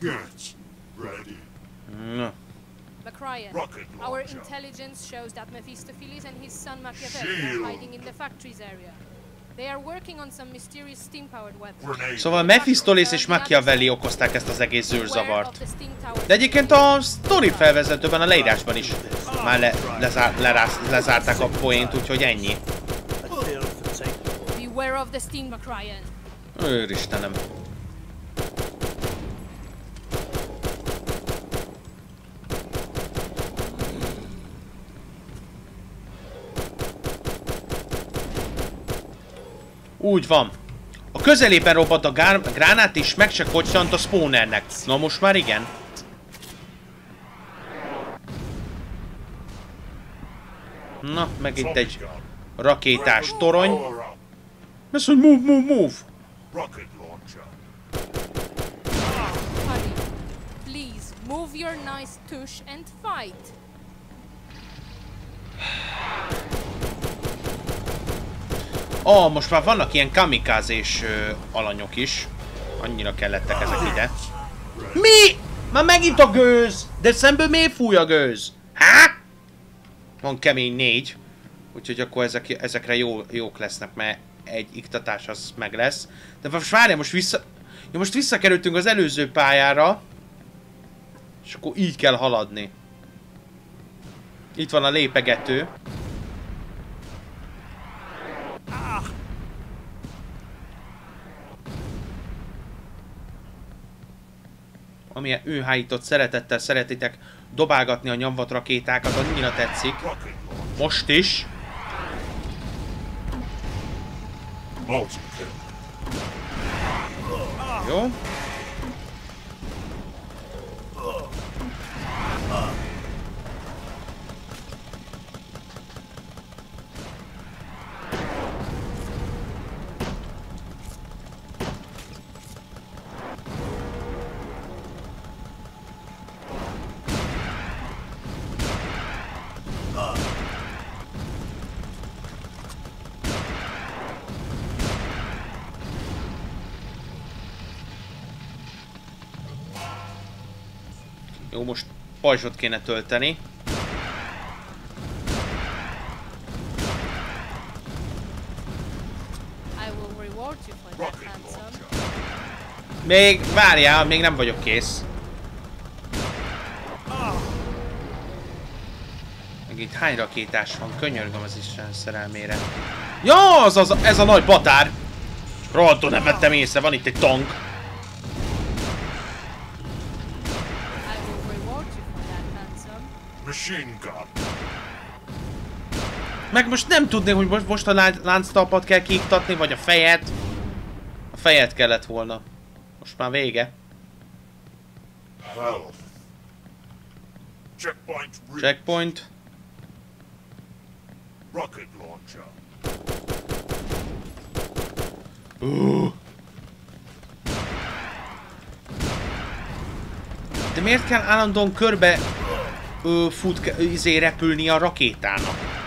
Get ready. Macryan, Rocket our intelligence shows that Mephistopheles and his son Machiavelli Shield. are hiding in the factories area. They are working on some mysterious steam-powered weapon. Grenade. Szóval Mephistolis és Machiavelli okozták ezt az egész zűrzavart. De egyébként a story felvezetőben, a leírásban is már le, lezár, lerász, lezárták a poént, úgyhogy ennyi. Beware of the steam, Macryan. Őristenem. Úgy van. A közelében robbant a gránát és meg se kocsant a spawnernek. Na most már igen. Na, megint egy rakétás torony. Ez hogy move, move, move. Rocket launcher. Hurry. Please, move your nice tush and fight. Oh, most már vannak ilyen kamikázés alanyok is. Annyira kellettek ezek ide. Mi? Már megint a gőz! De szemből miért fúj a gőz? Há? Van kemény négy. Úgyhogy akkor ezek, ezekre jó, jók lesznek, mert egy iktatás az meg lesz. De most várjál, most vissza... Ja, most visszakerültünk az előző pályára. És akkor így kell haladni. Itt van a lépegető. Amilyen őhájított szeretettel szeretitek dobálgatni a nyomvat rakétákat, annyira tetszik. Most is. Jó. Jó, most pajzsot kéne tölteni. Még, várjál, még nem vagyok kész. Meg itt hány rakétás van? Könyörgöm az Isten szerelmére. Ja, az, az, ez a nagy batár! Rohadtul nem vettem észre, van itt egy tank. I will reward you for that, handsome. Machine gun. Meg most nem tudni, hogy most, most a lán- lánctalpat kell kiiktatni, vagy a fejet. A fejet kellett volna. Most már vége. Checkpoint. Checkpoint. Rocket launcher. Uh. De miért kell állandóan körbe ö, fut, izé repülni a rakétának?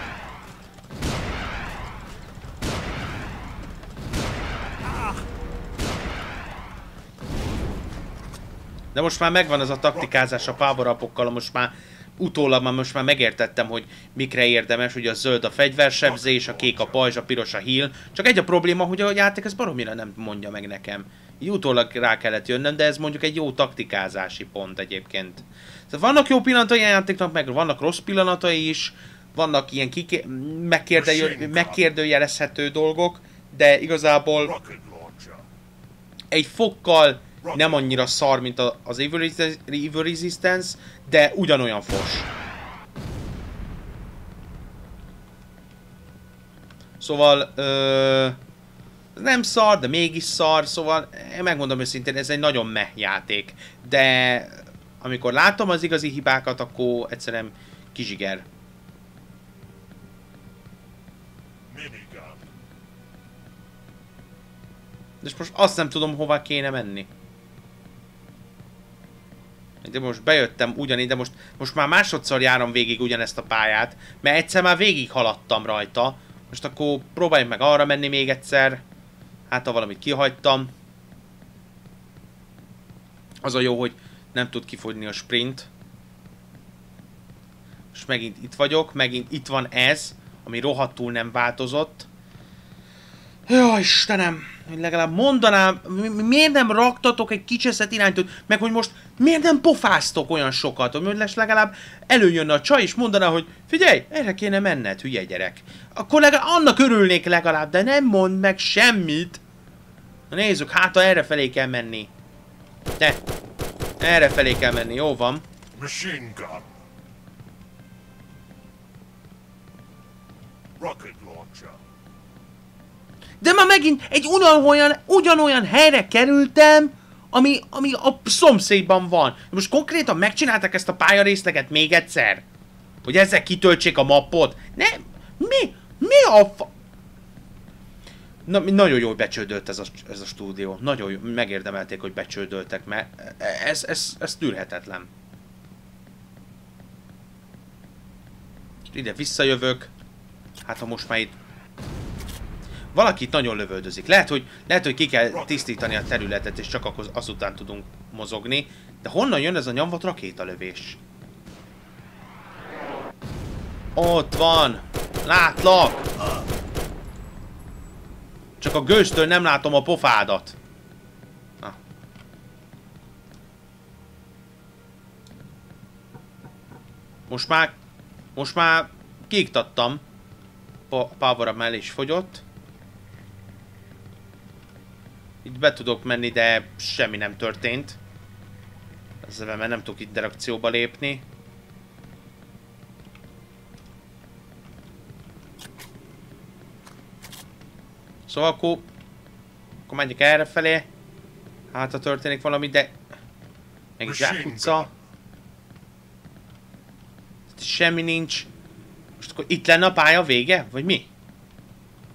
De most már megvan az a taktikázás a power most már utólag már most már megértettem, hogy mikre érdemes, ugye a zöld a fegyversebzés, a kék a pajzs, a piros a heal. Csak egy a probléma, hogy a játék ez baromira nem mondja meg nekem. Így utólag rá kellett jönnöm, de ez mondjuk egy jó taktikázási pont egyébként. Tehát vannak jó pillanatai a játéknak, meg vannak rossz pillanatai is, vannak ilyen kiké- megkérdő- megkérdőjelezhető dolgok, de igazából egy fokkal nem annyira szar, mint az Evil Resistance, de ugyanolyan fos. Szóval, ö, nem szar, de mégis szar, szóval én megmondom őszintén, ez egy nagyon meh játék. De amikor látom az igazi hibákat, akkor egyszerűen kizsiger. És most azt nem tudom, hova kéne menni. De most bejöttem ugyanígy, de most, most már másodszor járom végig ugyanezt a pályát, mert egyszer már végig haladtam rajta. Most akkor próbáljunk meg arra menni még egyszer. Hát, ha valamit kihagytam. Az a jó, hogy nem tud kifogyni a sprint. És megint itt vagyok, megint itt van ez, ami rohadtul nem változott. Jó, Istenem, hogy legalább mondanám, mi- mi- miért nem raktatok egy kicseszett iránytól, meg hogy most miért nem pofáztok olyan sokat, hogy most legalább előjönne a csaj és mondaná, hogy figyelj, erre kéne menned, hülye gyerek. Akkor legalább annak örülnék legalább, de nem mond meg semmit. Na nézzük, hát ha erre felé kell menni. De, erre felé kell menni, jó van. Machine gun. Rocket launcher. De már megint egy ugyanolyan, ugyanolyan helyre kerültem, ami, ami a szomszédban van. Most konkrétan megcsinálták ezt a pályarészleget még egyszer? Hogy ezzel kitöltsék a mappot? Nem, mi? Mi a fa... Na, nagyon jól becsődölt ez a, ez a stúdió. Nagyon jó, megérdemelték, hogy becsődöltek, mert ez, ez, ez tűrhetetlen. Ide visszajövök. Hát ha most már itt valakit nagyon lövöldözik. Lehet, hogy, lehet, hogy ki kell tisztítani a területet, és csak akkor azután tudunk mozogni. De honnan jön ez a nyomvat rakétalövés? Ott van! Látlak! Csak a gőztől nem látom a pofádat. Na. Most már... Most már kiiktattam. Pa power mellé is fogyott. Így be tudok menni, de semmi nem történt. Ezzel mert nem tudok interakcióba lépni. Szóval akkor... Akkor menjek erre felé. Hát ha történik valami, de... Meg zsákutca. Semmi nincs. Most akkor itt lenne a pálya vége? Vagy mi?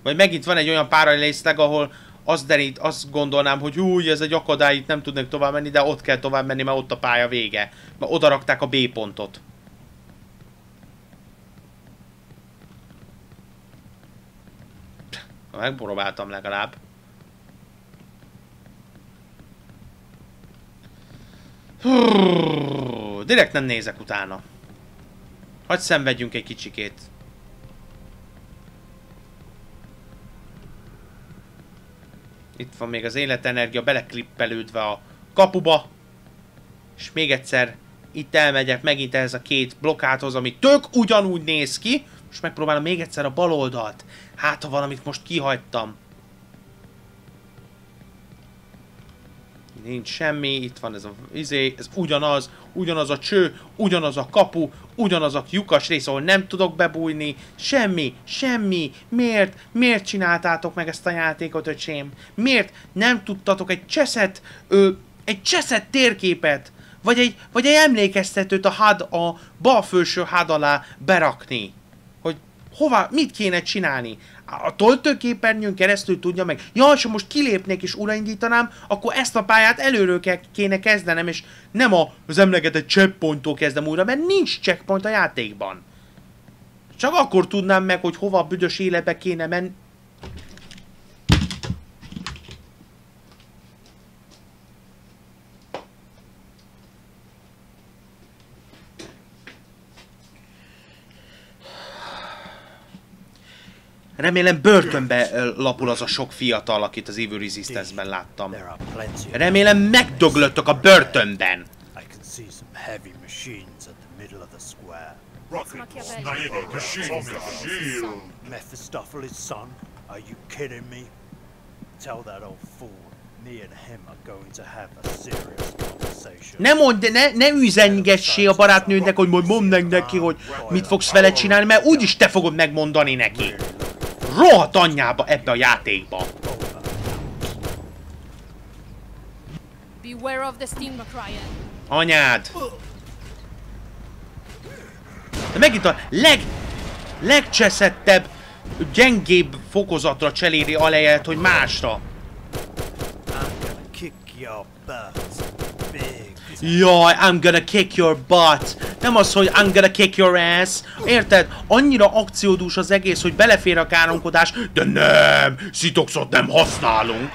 Vagy megint van egy olyan páralészleg, ahol azt derít, azt gondolnám, hogy úgy ez egy akadály, itt nem tudnak tovább menni, de ott kell tovább menni, mert ott a pálya vége. Mert oda rakták a B pontot. Megpróbáltam legalább. Hú, Direkt nem nézek utána. Hagy szenvedjünk egy kicsikét. Itt van még az életenergia beleklippelődve a kapuba. És még egyszer itt elmegyek megint ehhez a két blokkáthoz, ami tök ugyanúgy néz ki. Most megpróbálom még egyszer a bal oldalt. Hát, ha valamit most kihagytam. Nincs semmi, itt van ez a izé, ez ugyanaz, ugyanaz a cső, ugyanaz a kapu, ugyanaz a lyukas rész, ahol nem tudok bebújni, semmi, semmi, miért, miért csináltátok meg ezt a játékot, öcsém? Miért nem tudtatok egy cseszet, ö, egy cseszet térképet, vagy egy, vagy egy emlékeztetőt a had, a bal felső had alá berakni? Hova, mit kéne csinálni? A toltőképernyőn keresztül tudja meg. Ja, és ha most kilépnék és újraindítanám, akkor ezt a pályát előről kéne kezdenem, és nem az emlegetett checkpointtól kezdem újra, mert nincs checkpoint a játékban. Csak akkor tudnám meg, hogy hova a büdös életbe kéne menni. Remélem börtönbe lapul az a sok fiatal, akit az Evil Resistance-ben láttam. Remélem megdöglöttök a börtönben. I can see some heavy machines at the middle of the square. Rocket Machiavelli. sniper machine gun. Shield. Mephistopheles' son? Are you kidding me? Tell that old fool me and him are going to have a serious conversation. Ne mondd, ne, ne üzenygessé a barátnődnek, hogy majd mondd meg neki, hogy mit fogsz vele csinálni, mert úgyis te fogod megmondani neki. Rohadt anyjába ebbe a játékba. Beware of the steam, Macryan. Anyád! De megint a leg, legcseszettebb, gyengébb fokozatra cseléri a lejet, hogy másra. Jaj, I'm gonna kick your butt. Nem az, hogy I'm gonna kick your ass. Érted? Annyira akciódús az egész, hogy belefér a káromkodás, de nem, szitoxot nem használunk.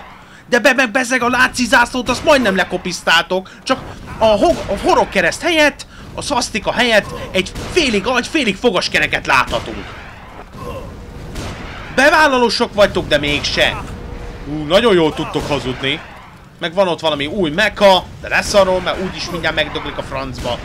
De be meg bezeg a láci zászlót, azt majdnem lekopisztáltok. Csak a, hog, a horog kereszt helyett, a szasztika helyett egy félig agy, félig fogaskereket láthatunk. Bevállalósok vagytok, de mégse. Ú, nagyon jól tudtok hazudni. Meg van ott valami új meka, de lesz arról, mert úgyis mindjárt megdöglik a francba.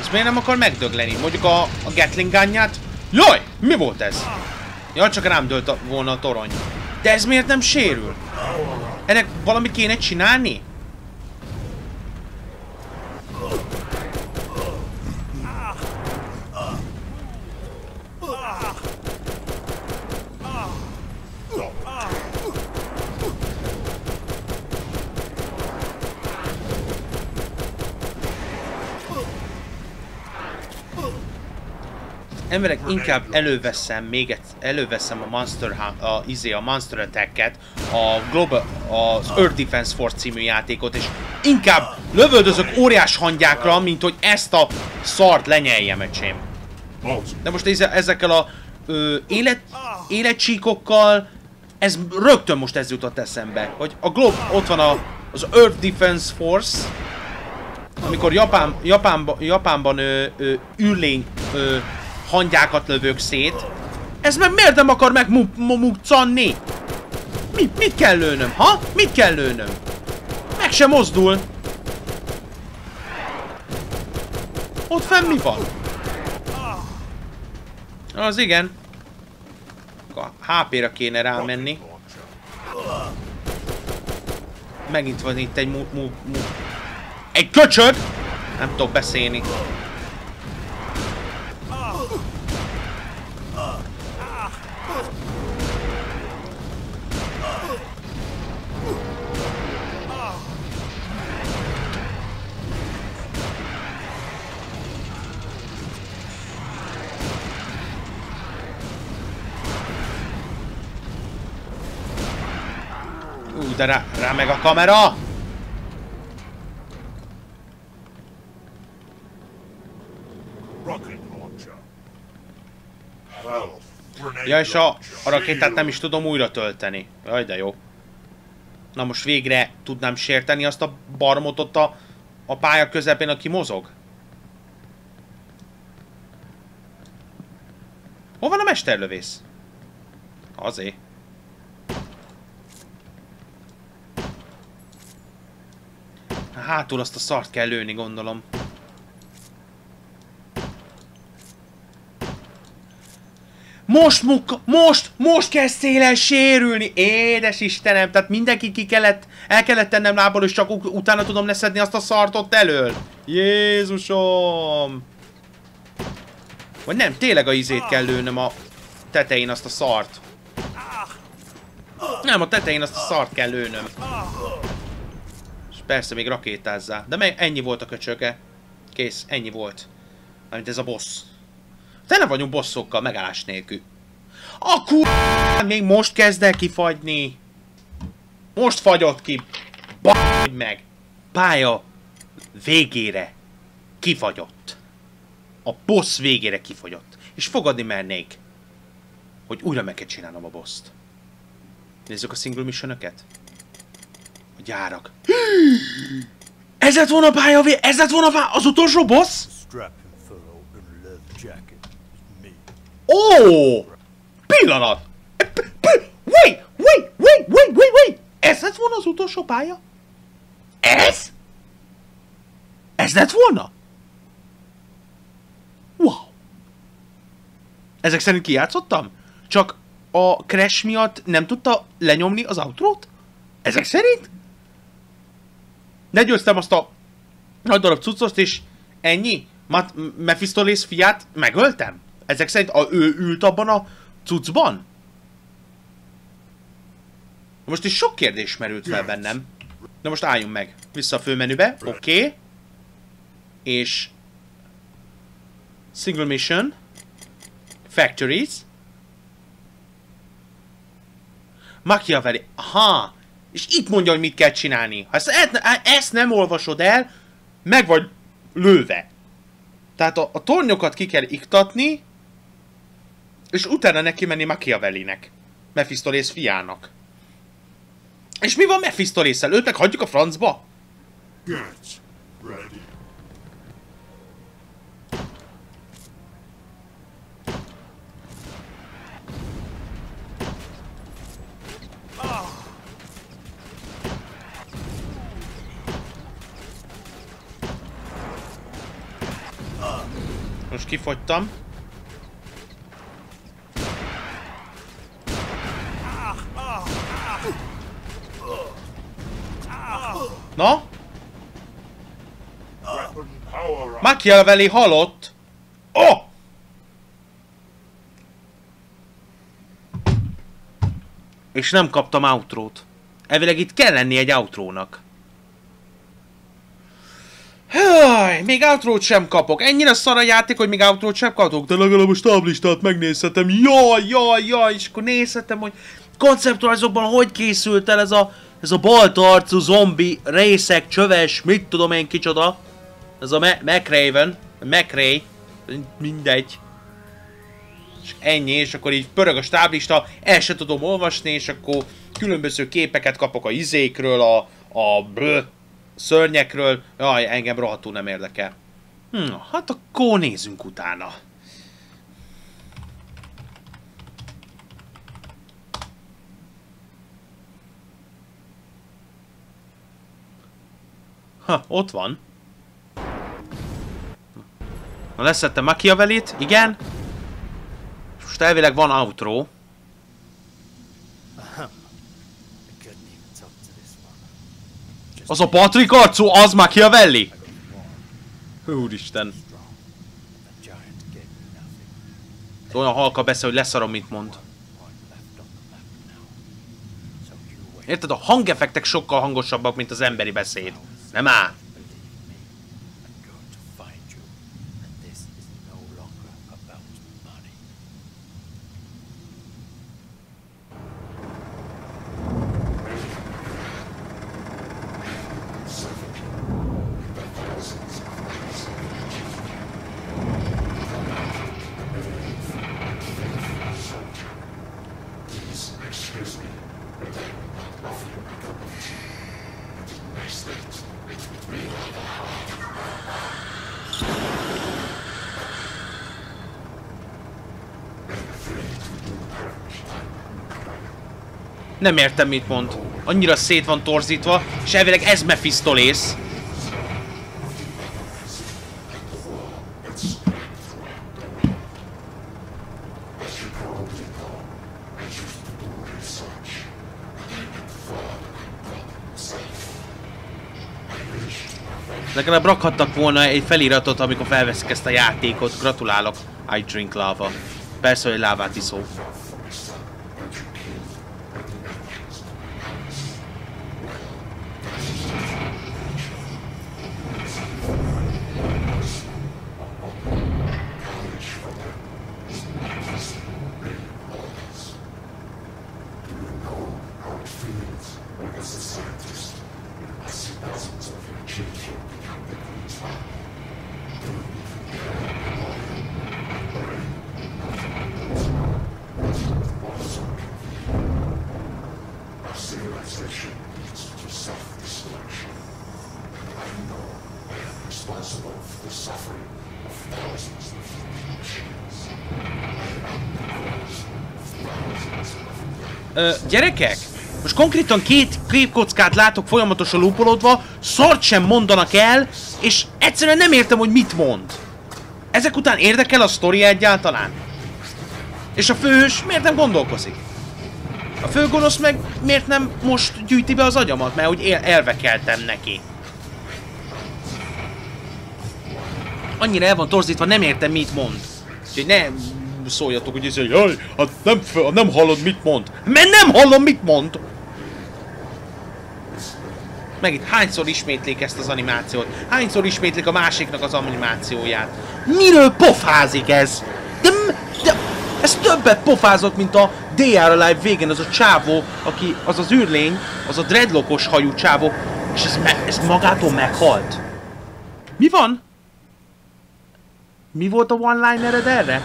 Ez miért nem akar megdögleni? Mondjuk a, a Gatling gányát? Jaj! Mi volt ez? Ja, csak rám dőlt a, volna a torony. De ez miért nem sérül? Ennek valamit kéne csinálni? Inkább előveszem még egy, előveszem a Monster, a, izé, a Monster Attack-et, a Global, az Earth Defense Force című játékot, és inkább lövöldözök óriás hangyákra, mint hogy ezt a szart lenyeljem, öcsém. De most ezekkel a ö, élet, életcsíkokkal, ez rögtön most ez jutott eszembe, hogy a Glob, ott van a, az Earth Defense Force, amikor Japán, Japánba, Japánban ö, ö, űrlény ö, hangyákat lövök szét, ez meg miért nem akar meg mu- mu- muccanni? Mi, mit kell lőnöm, ha? Mit kell lőnöm? Meg sem mozdul. Ott fenn mi van? Az igen. Akkor HP-ra kéne rámenni. Megint van itt egy mu, mu, mu. Egy köcsög! Nem tudok beszélni. De rá, rá meg a kamera! Ja, és a, a rakétát nem is tudom újra tölteni. Jaj, de jó. Na most végre tudnám sérteni azt a barmot ott a, a pálya közepén, aki mozog? Hol van a mesterlövész? Azé. Hátul azt a szart kell lőni, gondolom. Most mukka, most, most kezdtél el sérülni, édes Istenem, tehát mindenki ki kellett, el kellett tennem lából, és csak utána tudom leszedni azt a szart ott elől. Jézusom! Vagy nem, tényleg a izét kell lőnöm a tetején azt a szart. Nem, a tetején azt a szart kell lőnöm. Persze még rakétázzá. De meg ennyi volt a köcsöge. Kész, ennyi volt. Mármint ez a boss. Tele vagyunk bosszokkal, megállás nélkül. A kur... Még most kezd el kifagyni. Most fagyott ki. B***j meg. Pálya végére kifagyott. A boss végére kifagyott. És fogadni mernék, hogy újra meg kell csinálnom a boss-t. Nézzük a single missionöket. Gyárak. Ez lett volna a pálya. Ez lett volna a pálya... az utolsó boss? Ó! Pillanat! P- p- Wait! Wait! Wait! Wait! Wait! Wait! Ez lett volna az utolsó pálya? Ez? Ez lett volna? Wow! Ezek szerint kijátszottam? Csak a crash miatt nem tudta lenyomni az outrót? Ezek szerint? Legyőztem azt a nagy darab cuccost, és ennyi? Mat- Mephistopheles fiát megöltem? Ezek szerint a, ő ült abban a cuccban? Most is sok kérdés merült fel bennem. Na most álljunk meg. Vissza a főmenübe. Oké. Okay. És... Single mission. Factories. Machiavelli. Aha. És itt mondja, hogy mit kell csinálni. Ha ezt, ezt nem olvasod el, meg vagy lőve. Tehát a, a tornyokat ki kell iktatni, és utána neki menni Machiavellinek. Mephistolész fiának. És mi van Mephistolésszel? Őt meg hagyjuk a francba? Get ready. Most kifogytam. Na? Machiavelli halott! Oh! És nem kaptam outrót. Elvileg itt kell lenni egy outrónak. Haj, még outrót sem kapok. Ennyire szar a játék, hogy még outrót sem kapok, de legalább a stáblistát megnézhetem. Jaj, jaj, jaj, és akkor nézhetem, hogy konceptualizokban hogy készült el ez a, ez a baltarcú zombi, részek, csöves, mit tudom én kicsoda. Ez a Ma- McRaven, McRae, mindegy. És ennyi, és akkor így pörög a stáblista, el se tudom olvasni, és akkor különböző képeket kapok a izékről, a, a brö, szörnyekről. Jaj, engem rohadtul nem érdekel. Hm, hát akkor nézzünk utána. Ha, ott van. Na, leszettem Machiavellit, igen. Most elvileg van outro. I couldn't even talk to this one. Just Az a Patrick arcú, az Machiavelli? Úristen. me nothing. Olyan halka beszél, hogy leszarom, mit mond. Érted? A hangeffektek sokkal hangosabbak, mint az emberi beszéd. Nem áll. Believe me. I'm going to find you. And this is no longer about money. Excuse me. but I will not offer you my cup of tea. Instead, it would be Nem értem, mit mond. Annyira szét van torzítva, és elvileg ez Mephistolész. Legalább rakhattak volna egy feliratot, amikor felveszik ezt a játékot. Gratulálok, I drink lava. Persze, hogy lávát iszó. Ö, gyerekek? Most konkrétan két képkockát látok folyamatosan lúpolódva, szart sem mondanak el, és egyszerűen nem értem, hogy mit mond. Ezek után érdekel a sztori egyáltalán? És a főhős miért nem gondolkozik? A főgonosz meg miért nem most gyűjti be az agyamat, mert él, elvekeltem neki. Annyira el van torzítva, nem értem mit mond. Úgyhogy ne szóljatok, hogy ez jaj, hát nem, fe- nem hallod mit mond. Mert nem hallom mit mond. meg itt hányszor ismétlik ezt az animációt, hányszor ismétlik a másiknak az animációját. Miről pofázik ez? De, de ez többet pofázott, mint a DR Alive végén az a csávó, aki, az az űrlény, az a dreadlockos hajú csávó, és ez, me, ez magától meghalt. Mi van? Mi volt a one-linered erre?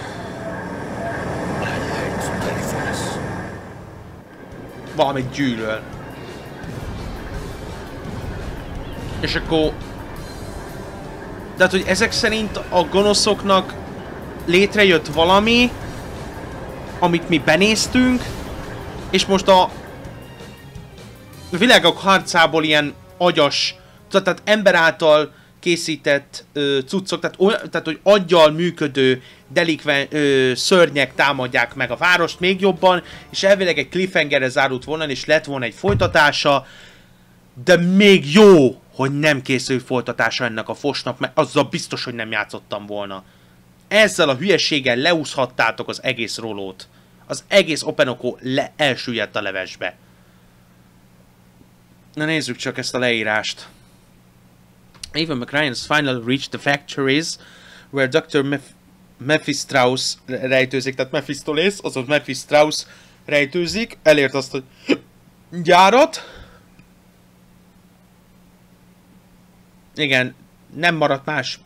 Valamit gyűlöl. És akkor... Tehát, hogy ezek szerint a gonoszoknak létrejött valami, amit mi benéztünk, és most a világok harcából ilyen agyas, tehát ember által készített ö, cuccok, tehát, olyan, tehát hogy aggyal működő delikven, ö, szörnyek támadják meg a várost még jobban, és elvileg egy cliffhangerre zárult volna, és lett volna egy folytatása, de még jó, hogy nem készül folytatása ennek a fosnak, mert azzal biztos, hogy nem játszottam volna. Ezzel a hülyeséggel leúszhattátok az egész rolót. Az egész Openoko le elsüllyedt a levesbe. Na nézzük csak ezt a leírást. Ava McRyan finally reached the factories where Dr. Meph- Mephistrauss rejtőzik, tehát Mephistolész, azaz Mephistrauss rejtőzik, elért azt, hogy gyárat. Igen, nem maradt más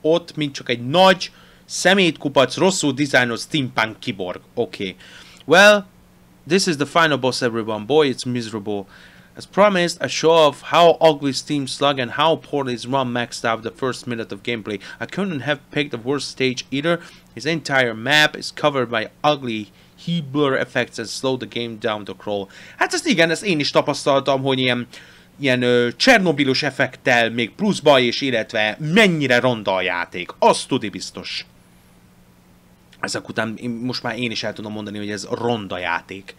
ott, mint csak egy nagy, szemétkupac, rosszul dizájnolt steampunk kiborg. Oké. Okay. Well, this is the final boss everyone. Boy, it's miserable. As promised, a show of how ugly Steam Slug and how poorly his run maxed out the first minute of gameplay. I couldn't have picked a worse stage either. His entire map is covered by ugly heat blur effects that slow the game down to crawl. Hát ezt igen, ezt én is tapasztaltam, hogy ilyen, ilyen ö, Csernobilus effekttel még pluszba és illetve mennyire ronda a játék. Azt tudni biztos. Ezek után most már én is el tudom mondani, hogy ez ronda játék.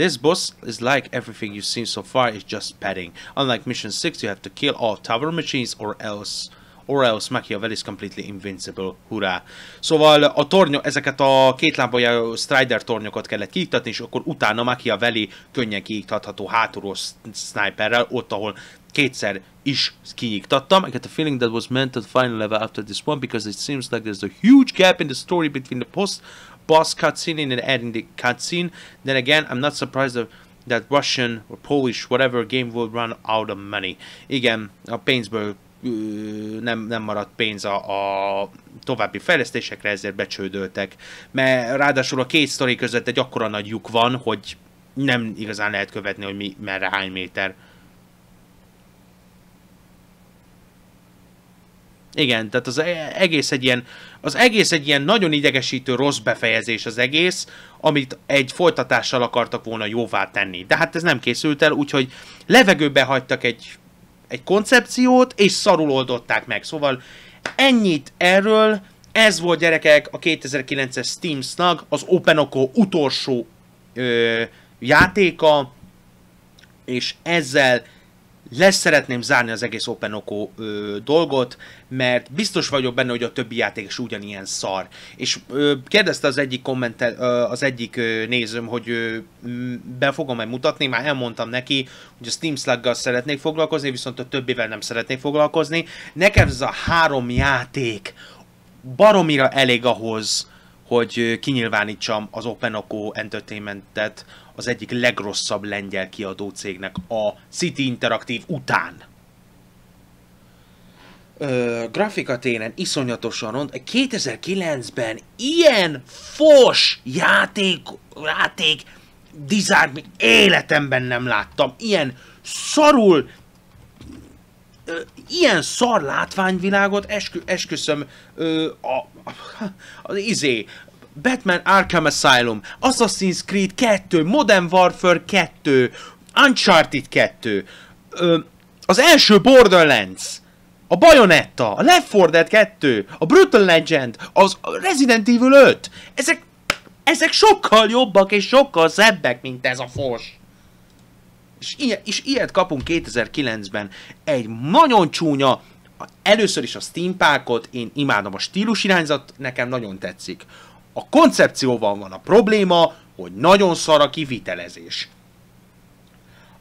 This boss is like everything you've seen so far, it's just padding. Unlike Mission 6, you have to kill all tower machines or else or else Machiavelli is completely invincible. Hurrá! Szóval a tornyo, ezeket a két lábajá Strider tornyokat kellett kiiktatni, és akkor utána Machiavelli könnyen kiiktatható hátulról sniperrel, ott, ahol kétszer is kinyiktattam. I get the feeling that was meant the final level after this one, because it seems like there's a huge gap in the story between the post boss cutscene and the cutscene. Then again, I'm not surprised that, that Russian or Polish, whatever game will run out of money. Igen, a pénzből nem, nem maradt pénz a, a további fejlesztésekre, ezért becsődöltek. Mert ráadásul a két sztori között egy akkora nagy lyuk van, hogy nem igazán lehet követni, hogy mi, merre hány méter. Igen, tehát az e- egész egy ilyen, az egész egy ilyen nagyon idegesítő rossz befejezés az egész, amit egy folytatással akartak volna jóvá tenni. De hát ez nem készült el, úgyhogy levegőbe hagytak egy, egy koncepciót, és szarul oldották meg. Szóval ennyit erről, ez volt gyerekek a 2009-es Steam Snug, az OpenOko utolsó ö, játéka, és ezzel lesz szeretném zárni az egész OpenOko ö, dolgot, mert biztos vagyok benne, hogy a többi játék is ugyanilyen szar. És ö, kérdezte az egyik kommentel, ö, az egyik ö, nézőm, hogy ö, be fogom majd mutatni, már elmondtam neki, hogy a Steam Slug-gal szeretnék foglalkozni, viszont a többivel nem szeretnék foglalkozni. Nekem ez a három játék baromira elég ahhoz, hogy kinyilvánítsam az OpenOko Entertainmentet az egyik legrosszabb lengyel kiadó cégnek a City Interactive után. Ö, grafika téren iszonyatosan rond. 2009-ben ilyen fos játék, játék design életemben nem láttam. Ilyen szarul ilyen szar látványvilágot eskü, esküszöm ö, a, a, az izé, Batman Arkham Asylum, Assassin's Creed 2, Modern Warfare 2, Uncharted 2, ö, az első Borderlands, a Bayonetta, a Left 4 Dead 2, a Brutal Legend, az Resident Evil 5, ezek, ezek sokkal jobbak és sokkal szebbek, mint ez a fos. És, ilyen, és ilyet kapunk 2009-ben. Egy nagyon csúnya, először is a steampunkot, én imádom a stílus irányzat, nekem nagyon tetszik. A koncepcióval van a probléma, hogy nagyon szar a kivitelezés.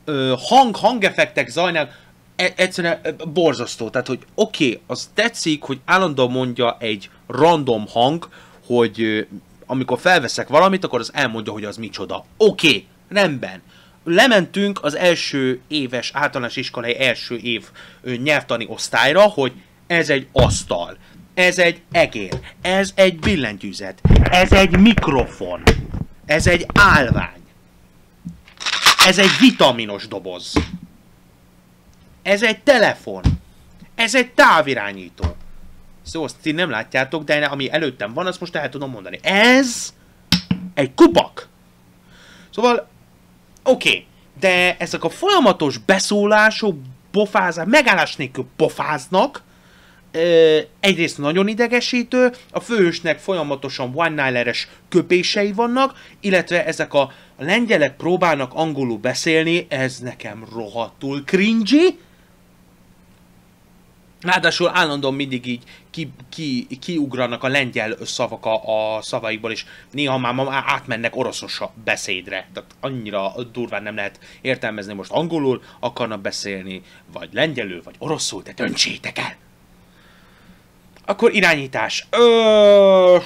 Ö, hang, hangeffektek zajnak, e- egyszerűen borzasztó. Tehát, hogy oké, okay, az tetszik, hogy állandóan mondja egy random hang, hogy amikor felveszek valamit, akkor az elmondja, hogy az micsoda. Oké, okay, rendben. Lementünk az első éves általános iskolai első év nyelvtani osztályra, hogy ez egy asztal, ez egy egér, ez egy billentyűzet, ez egy mikrofon, ez egy állvány, ez egy vitaminos doboz, ez egy telefon, ez egy távirányító. Szóval ti nem látjátok, de ami előttem van, azt most el tudom mondani. Ez egy kupak. Szóval, oké, okay, de ezek a folyamatos beszólások, pofázás, megállás nélkül pofáznak, ö, egyrészt nagyon idegesítő, a főhősnek folyamatosan one-nileres köpései vannak, illetve ezek a, a lengyelek próbálnak angolul beszélni, ez nekem rohadtul cringy, Ráadásul állandóan mindig így ki, ki, kiugranak a lengyel szavak a, a szavaikból, és néha már, átmennek oroszos beszédre. Tehát annyira durván nem lehet értelmezni, most angolul akarnak beszélni, vagy lengyelül, vagy oroszul, de döntsétek el! Akkor irányítás. Ö,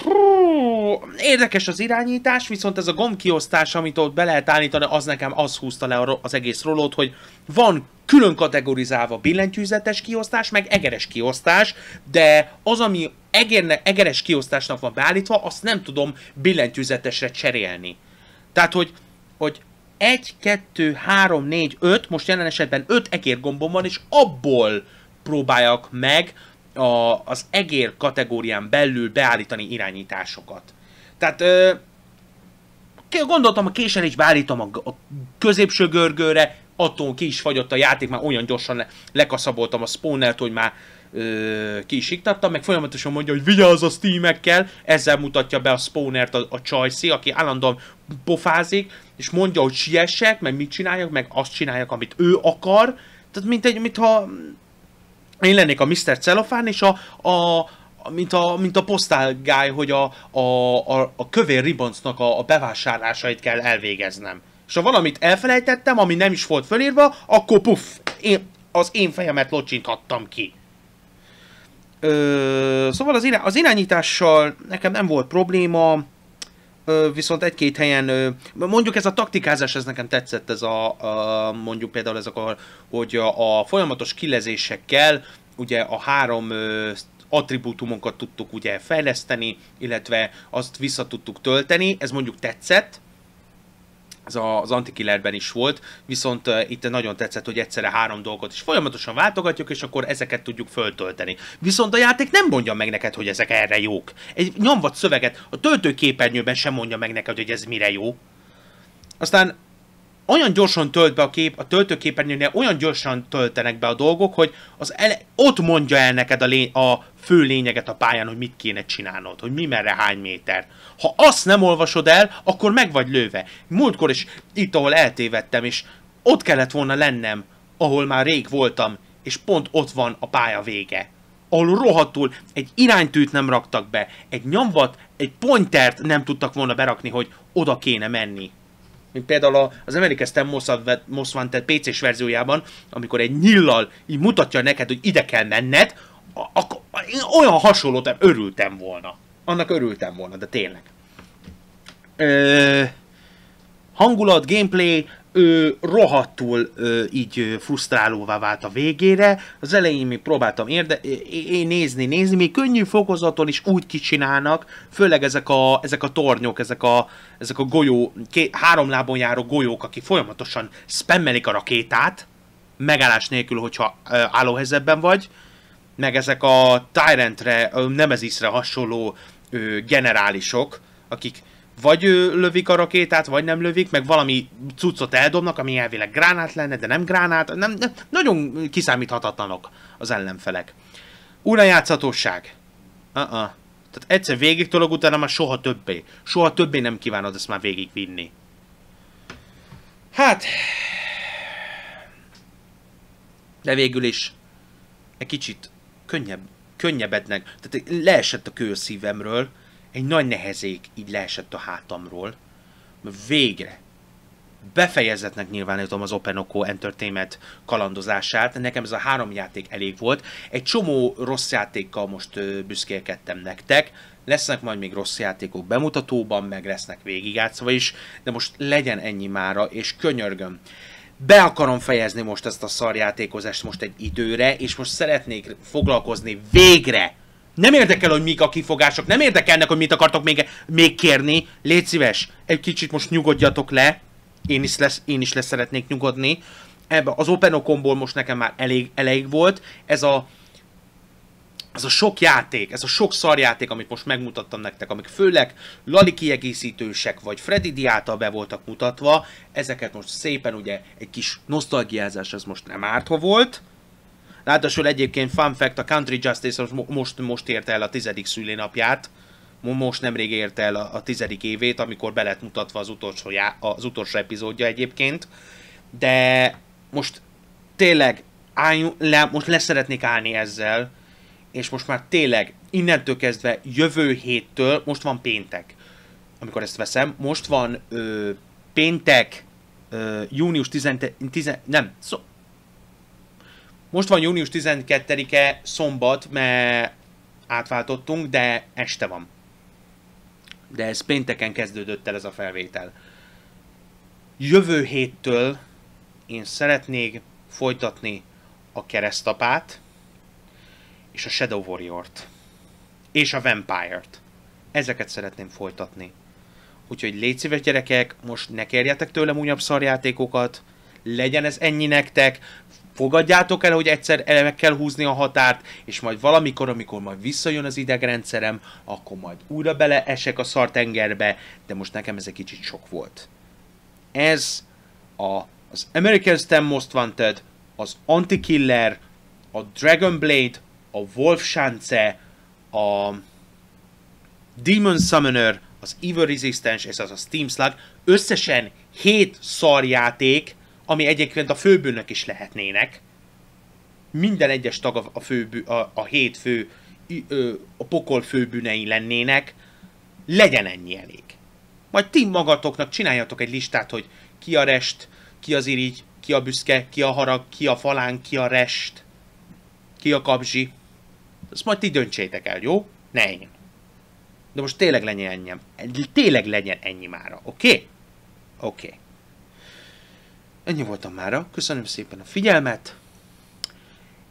érdekes az irányítás, viszont ez a gombkiosztás, amit ott be lehet állítani, az nekem az húzta le az egész rolót, hogy van külön kategorizálva billentyűzetes kiosztás, meg egeres kiosztás, de az, ami egerne, egeres kiosztásnak van beállítva, azt nem tudom billentyűzetesre cserélni. Tehát, hogy, hogy 1, 2, 3, 4, 5, most jelen esetben 5 egérgombom van, és abból próbáljak meg a, az egér kategórián belül beállítani irányításokat. Tehát ö, gondoltam, a késelésbe beállítom a, a középső görgőre, attól ki is fagyott a játék, már olyan gyorsan le, lekaszaboltam a spawnert, hogy már ö, ki is iktattam, meg folyamatosan mondja, hogy vigyázz a steamekkel, ezzel mutatja be a spawnert a, a Csajci, aki állandóan pofázik, és mondja, hogy siessek, meg mit csináljak, meg azt csináljak, amit ő akar, tehát mint egy, mintha én lennék a Mr. Cellophane, és a, a, mint a, mint a postal guy, hogy a, a, a, a kövér riboncnak a, a bevásárlásait kell elvégeznem. És ha valamit elfelejtettem, ami nem is volt fölírva, akkor puff, én, az én fejemet locsinthattam ki. Ö, szóval az, irány, az irányítással nekem nem volt probléma, ö, viszont egy-két helyen, ö, mondjuk ez a taktikázás, ez nekem tetszett, ez a, a mondjuk például ezek a, hogy a, a folyamatos kilezésekkel, ugye a három ö, attribútumunkat tudtuk ugye fejleszteni, illetve azt vissza tudtuk tölteni, ez mondjuk tetszett, ez az Antikillerben is volt, viszont itt nagyon tetszett, hogy egyszerre három dolgot is folyamatosan váltogatjuk, és akkor ezeket tudjuk föltölteni. Viszont a játék nem mondja meg neked, hogy ezek erre jók. Egy nyomvat szöveget a töltőképernyőben sem mondja meg neked, hogy ez mire jó. Aztán olyan gyorsan tölt be a kép, a töltőképernyőnél olyan gyorsan töltenek be a dolgok, hogy az ele, ott mondja el neked a, lény, a fő lényeget a pályán, hogy mit kéne csinálnod, hogy mi merre hány méter. Ha azt nem olvasod el, akkor meg vagy lőve. Múltkor is itt, ahol eltévedtem, és ott kellett volna lennem, ahol már rég voltam, és pont ott van a pálya vége. Ahol rohadtul egy iránytűt nem raktak be, egy nyomvat, egy pointert nem tudtak volna berakni, hogy oda kéne menni mint például az American Most Wanted PC-s verziójában, amikor egy nyillal így mutatja neked, hogy ide kell menned, akkor én olyan hasonlót örültem volna. Annak örültem volna, de tényleg. Ö, hangulat, gameplay, ő rohadtul ö, így frusztrálóvá vált a végére. Az elején még próbáltam érde, én nézni, nézni, még könnyű fokozaton is úgy kicsinálnak, főleg ezek a, ezek a tornyok, ezek a, ezek a golyó, ké, három lábon járó golyók, akik folyamatosan spammelik a rakétát, megállás nélkül, hogyha ö, állóhelyzetben vagy, meg ezek a Tyrantre, Nemezisre hasonló ö, generálisok, akik vagy lövik a rakétát, vagy nem lövik, meg valami cuccot eldobnak, ami elvileg gránát lenne, de nem gránát. Nem, nem, nagyon kiszámíthatatlanok az ellenfelek. Újrajátszhatóság. Uh-uh. Tehát egyszer végig tolog, utána már soha többé. Soha többé nem kívánod ezt már végigvinni. Hát... De végül is egy kicsit könnyebb, könnyebbednek. Tehát leesett a kő szívemről, egy nagy nehezék így leesett a hátamról, végre, befejezetnek nyilvánítom az Openoko Entertainment kalandozását. Nekem ez a három játék elég volt. Egy csomó rossz játékkal most ö, büszkélkedtem nektek. Lesznek majd még rossz játékok bemutatóban, meg lesznek végigjátszva is, de most legyen ennyi mára, és könyörgöm. Be akarom fejezni most ezt a szarjátékozást most egy időre, és most szeretnék foglalkozni végre nem érdekel, hogy mik a kifogások, nem érdekelnek, hogy mit akartok még, még kérni. Légy szíves, egy kicsit most nyugodjatok le. Én is, lesz, én is lesz szeretnék nyugodni. Ebbe az Open Okomból most nekem már elég, elég volt. Ez a, ez a sok játék, ez a sok szarjáték, amit most megmutattam nektek, amik főleg Lali kiegészítősek, vagy Freddy D által be voltak mutatva, ezeket most szépen ugye egy kis nosztalgiázás, ez most nem árt, ha volt. Ráadásul egyébként fun fact, a Country Justice most, most érte el a tizedik szülinapját, most nemrég érte el a, a tizedik évét, amikor be lett mutatva az utolsó, já, az utolsó epizódja egyébként, de most tényleg álljunk le, most leszeretnék állni ezzel, és most már tényleg innentől kezdve jövő héttől, most van péntek, amikor ezt veszem, most van ö, péntek, ö, június 10, 10 nem, szó, most van június 12-e szombat, mert átváltottunk, de este van. De ez pénteken kezdődött el ez a felvétel. Jövő héttől én szeretnék folytatni a keresztapát, és a Shadow Warrior-t, és a Vampire-t. Ezeket szeretném folytatni. Úgyhogy légy szíves gyerekek, most ne kérjetek tőlem újabb szarjátékokat, legyen ez ennyi nektek, fogadjátok el, hogy egyszer meg kell húzni a határt, és majd valamikor, amikor majd visszajön az idegrendszerem, akkor majd újra beleesek a szartengerbe, de most nekem ez egy kicsit sok volt. Ez a, az American Stem Most Wanted, az Anti-Killer, a Dragon Blade, a Wolf Chance, a Demon Summoner, az Evil Resistance és az a Steam Slug, összesen 7 szarjáték, ami egyébként a főbűnök is lehetnének. Minden egyes tag a, főbű, a, a hét fő, a pokol főbűnei lennének, legyen ennyi elég. Majd ti magatoknak csináljatok egy listát, hogy ki a rest, ki az irigy, ki a büszke, ki a harag, ki a falán, ki a rest, ki a kapzsi. Ezt majd ti döntsétek el, jó? Ne én. De most tényleg legyen ennyi. Tényleg legyen ennyi mára, oké? Okay? Oké. Okay. Ennyi voltam mára, köszönöm szépen a figyelmet,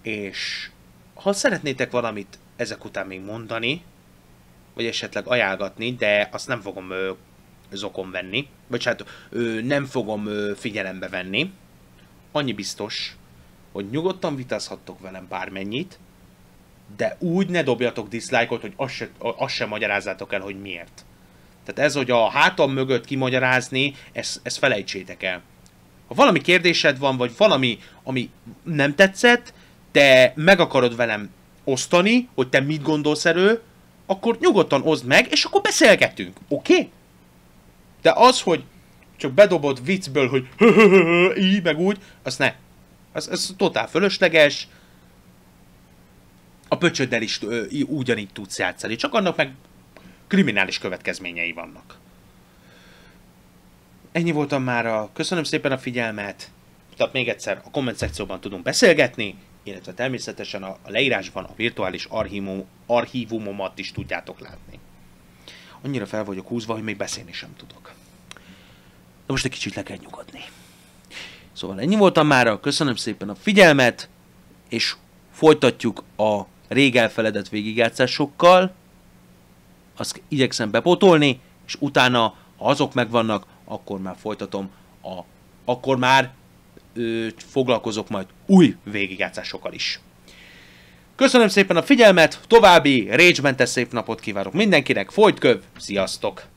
és ha szeretnétek valamit ezek után még mondani, vagy esetleg ajánlgatni, de azt nem fogom ö, zokon venni, vagy hát ö, nem fogom ö, figyelembe venni, annyi biztos, hogy nyugodtan vitázhattok velem bármennyit, de úgy ne dobjatok dislike-ot, hogy azt se, azt se magyarázzátok el, hogy miért. Tehát ez, hogy a hátam mögött kimagyarázni, ezt, ezt felejtsétek el. Ha valami kérdésed van, vagy valami, ami nem tetszett, te meg akarod velem osztani, hogy te mit gondolsz erről, akkor nyugodtan oszd meg, és akkor beszélgetünk, oké? Okay? De az, hogy csak bedobod viccből, hogy így, meg úgy, az ne. Az, az totál fölösleges. A pöcsöddel is ö, ugyanígy tudsz játszani, csak annak meg kriminális következményei vannak. Ennyi voltam már. Köszönöm szépen a figyelmet. Tehát még egyszer a komment szekcióban tudunk beszélgetni, illetve természetesen a, leírásban a virtuális archívum, archívumomat is tudjátok látni. Annyira fel vagyok húzva, hogy még beszélni sem tudok. De most egy kicsit le kell nyugodni. Szóval ennyi voltam már. Köszönöm szépen a figyelmet, és folytatjuk a rég elfeledett végigjátszásokkal. Azt igyekszem bepotolni, és utána, ha azok megvannak, akkor már folytatom a, akkor már ö, foglalkozok majd új végigjátszásokkal is. Köszönöm szépen a figyelmet, további rage szép napot kívánok mindenkinek, folytköv, sziasztok!